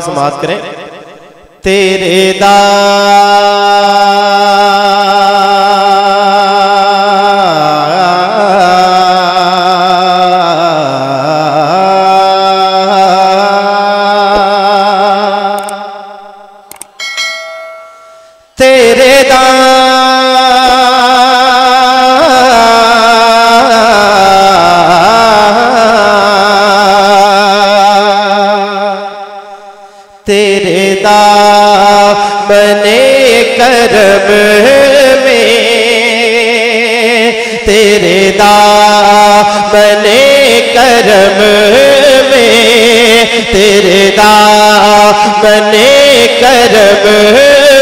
समाप्त करें। तेरे दा तेरे दा करम में तेरे दा बने करम में तेरे दा बने करम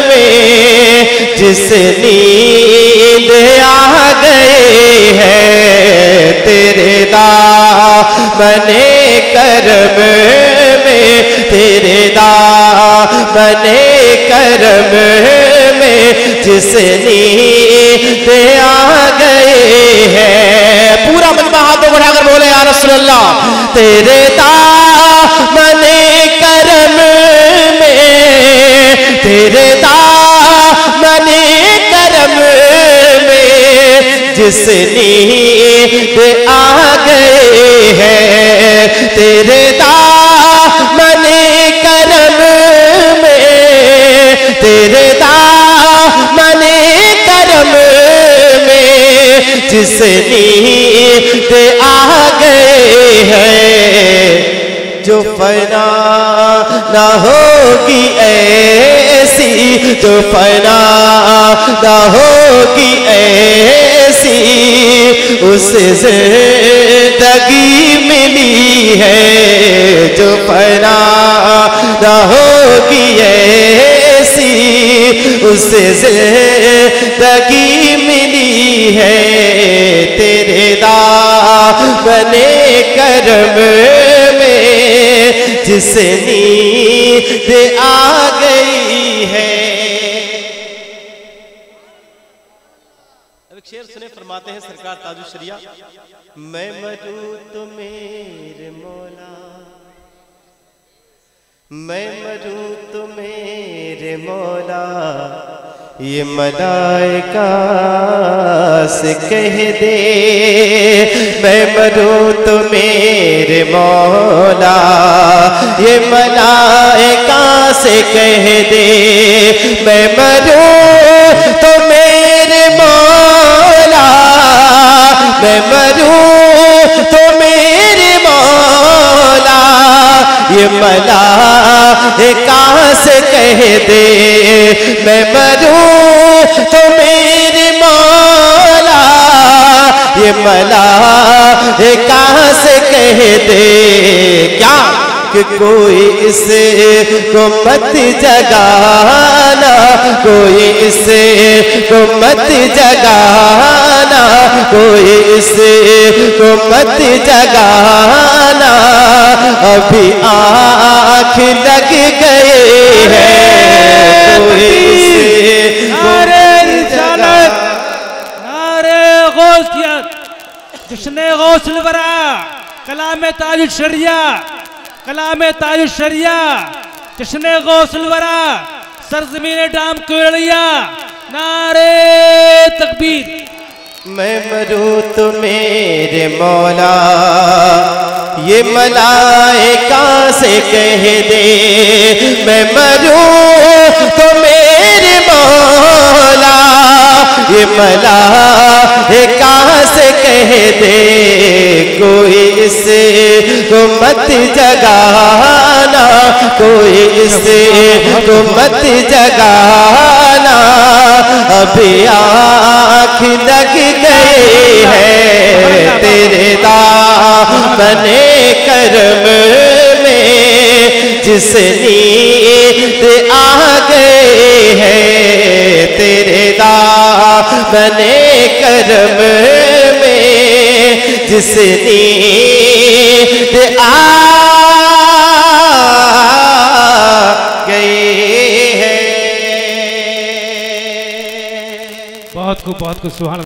में जिस नींद आ गए हैं तेरे दा बने करम में तेरे दा बने करम में जिस आ गए हैं। पूरा मजमा हाथों बढ़ाकर बोले यार रसुल्ला तेरे दा बने करम में, तेरे दा बने करम में जिस नींद आ गए हैं, तेरे दा नींद आ गए हैं, जो फना ना होगी ऐसी, जो फना ना होगी ऐसी, उसे ज़िंदगी मिली है, जो फना ना होगी ऐसी, उसे ज़िंदगी मिली है। करम में जिस नींद आ गई है। शेर सुने, फरमाते हैं, सरकार ताजु शरिया, मैं मरूं तो मेरे मौला, मैं मरूं तो मेरे मौला ये मलाइका से कह दे, मैं मरूं तो मेरे मौला। ये मलाइका से कह दे, मैं मरूं तो मेरे मौला। मैं मरूं तो मेरे मौला। ये मला कहाँ से कह दे, मैं मरूं तो मेरे मौला, ये मला कहाँ से कह दे? क्या? कि कोई इसे को मत जगाना, कोई इसे को मत जगाना, कोई इसे को मत जगाना। अभी आँख लग गए हैं, कोई जश्न गौसल वरा कलाम ताज शरिया, कलाम ताज शरिया जश्न गौसल वरा सरजमीन डाम कोयलिया नारे तकबीर। मैं मरूं तो मेरे मौला, ये मलाइका से कह दे? मैं मरूं तो मेरे मौला, ये मलाइका से कह दे कोई इसे को मत जगाना, कोई इसे को मत जगाना। अभी आँख लग गए हैं तेरे दा बने करम में जिस आ गए हैं तेरे दा बने करम में जिस नींद आ गए हैं। बहुत खूब बहुत खूब सुभान